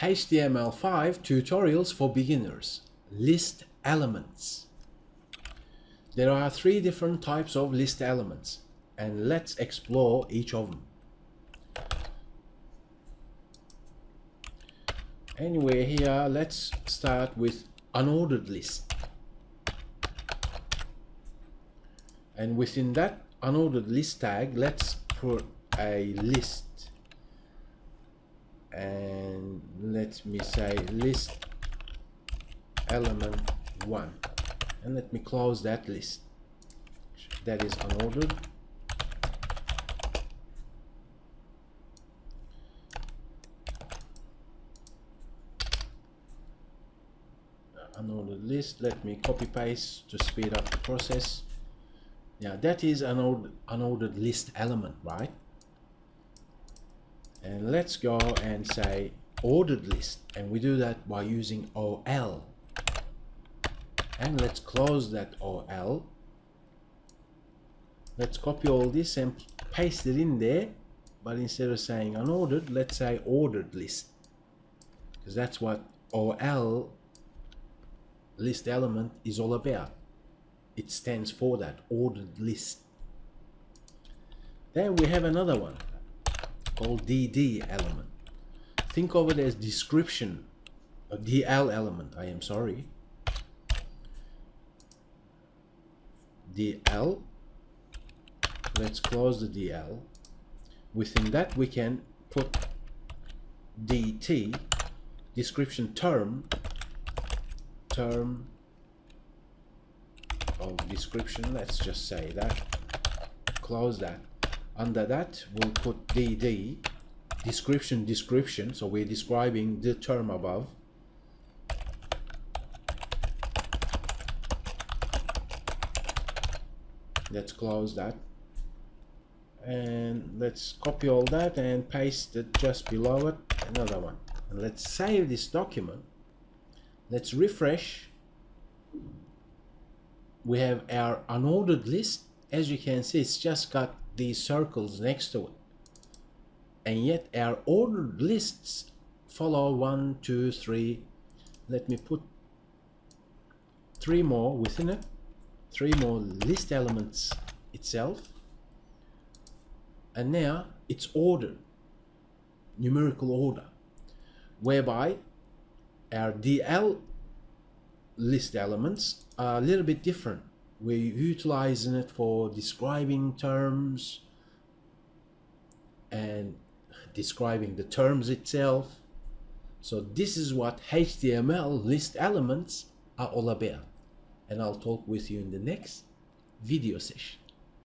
HTML5 tutorials for beginners. List elements. There are three different types of list elements and let's explore each of them. Anyway, here let's start with unordered list. And within that unordered list tag, let's put a list and let me say list element 1 and let me close that list. That is unordered. Unordered list. Let me copy paste to speed up the process. Yeah that is an unordered list element right? And let's go and say ordered list and we do that by using OL and let's close that OL let's copy all this and paste it in there but instead of saying unordered let's say ordered list. Because that's what OL list element is all about. It stands for that ordered list. Then we have another one called DD element. Think of it as description, a DL element, I am sorry. DL, let's close the DL. Within that we can put DT, description term, term of description, let's just say that, close that under that we'll put dd description description. So we're describing the term above. Let's close that. And let's copy all that and paste it just below it another one. And let's save this document. Let's refresh. We have our unordered list. As you can see it's just got these circles next to it. And yet our ordered lists follow one, two, three. Let me put three more within it. Three more list elements itself. And now it's ordered, numerical order, whereby our DL list elements are a little bit different we're utilizing it for describing terms and describing the terms itself. So this is what HTML list elements are all about. And I'll talk with you in the next video session.